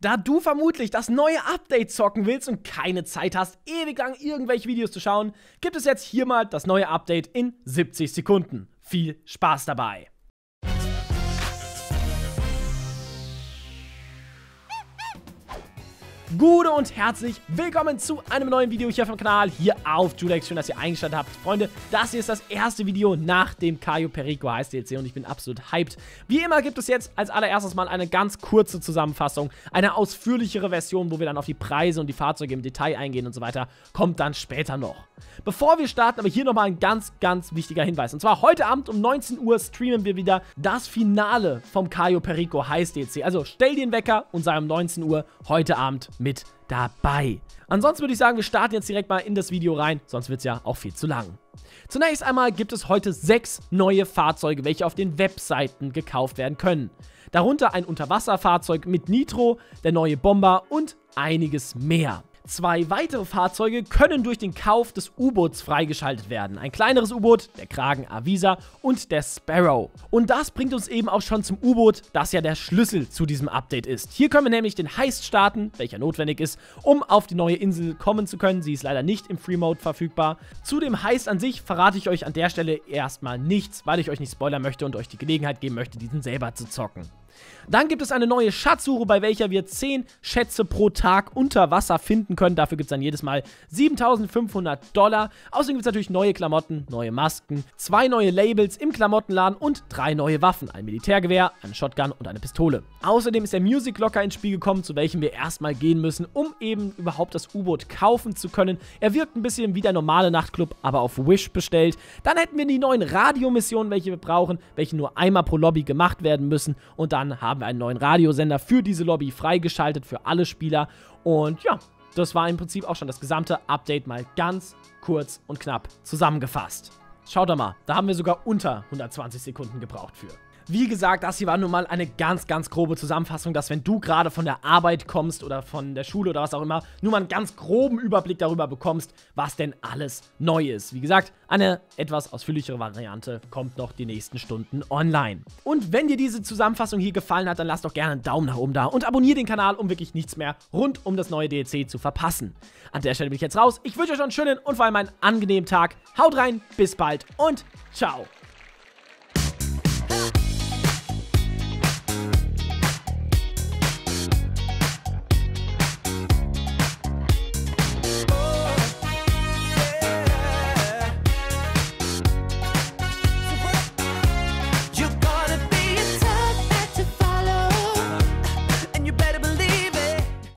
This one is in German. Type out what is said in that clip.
Da du vermutlich das neue Update zocken willst und keine Zeit hast, ewig lang irgendwelche Videos zu schauen, gibt es jetzt hier mal das neue Update in 70 Sekunden. Viel Spaß dabei! Gute und herzlich willkommen zu einem neuen Video hier vom Kanal, hier auf Judex. Schön, dass ihr eingeschaltet habt. Freunde, das hier ist das erste Video nach dem Caio Perico heißt DLC und ich bin absolut hyped. Wie immer gibt es jetzt als allererstes mal eine ganz kurze Zusammenfassung, eine ausführlichere Version, wo wir dann auf die Preise und die Fahrzeuge im Detail eingehen und so weiter, kommt dann später noch. Bevor wir starten, aber hier nochmal ein ganz, ganz wichtiger Hinweis. Und zwar heute Abend um 19 Uhr streamen wir wieder das Finale vom Caio Perico Heiß DLC. Also stell dir den Wecker und sei um 19 Uhr heute Abend mit dabei. Ansonsten würde ich sagen, wir starten jetzt direkt mal in das Video rein, sonst wird es ja auch viel zu lang. Zunächst einmal gibt es heute sechs neue Fahrzeuge, welche auf den Webseiten gekauft werden können. Darunter ein Unterwasserfahrzeug mit Nitro, der neue Bomber und einiges mehr. Zwei weitere Fahrzeuge können durch den Kauf des U-Boots freigeschaltet werden. Ein kleineres U-Boot, der Kragen Avisa und der Sparrow. Und das bringt uns eben auch schon zum U-Boot, das ja der Schlüssel zu diesem Update ist. Hier können wir nämlich den Heist starten, welcher notwendig ist, um auf die neue Insel kommen zu können. Sie ist leider nicht im Free Mode verfügbar. Zu dem Heist an sich verrate ich euch an der Stelle erstmal nichts, weil ich euch nicht spoilern möchte und euch die Gelegenheit geben möchte, diesen selber zu zocken. Dann gibt es eine neue Schatzsuche, bei welcher wir 10 Schätze pro Tag unter Wasser finden können. Dafür gibt es dann jedes Mal 7500 Dollar. Außerdem gibt es natürlich neue Klamotten, neue Masken, zwei neue Labels im Klamottenladen und drei neue Waffen. Ein Militärgewehr, eine Shotgun und eine Pistole. Außerdem ist der Music Locker ins Spiel gekommen, zu welchem wir erstmal gehen müssen, um eben überhaupt das U-Boot kaufen zu können. Er wirkt ein bisschen wie der normale Nachtclub, aber auf Wish bestellt. Dann hätten wir die neuen Radiomissionen, welche wir brauchen, welche nur einmal pro Lobby gemacht werden müssen. Und dann haben wir einen neuen Radiosender für diese Lobby freigeschaltet für alle Spieler. Und ja, das war im Prinzip auch schon das gesamte Update mal ganz kurz und knapp zusammengefasst. Schaut doch mal, da haben wir sogar unter 120 Sekunden gebraucht für. Wie gesagt, das hier war nun mal eine ganz, ganz grobe Zusammenfassung, dass wenn du gerade von der Arbeit kommst oder von der Schule oder was auch immer, nur mal einen ganz groben Überblick darüber bekommst, was denn alles neu ist. Wie gesagt, eine etwas ausführlichere Variante kommt noch die nächsten Stunden online. Und wenn dir diese Zusammenfassung hier gefallen hat, dann lass doch gerne einen Daumen nach oben da und abonniere den Kanal, um wirklich nichts mehr rund um das neue DLC zu verpassen. An der Stelle bin ich jetzt raus. Ich wünsche euch einen schönen und vor allem einen angenehmen Tag. Haut rein, bis bald und ciao.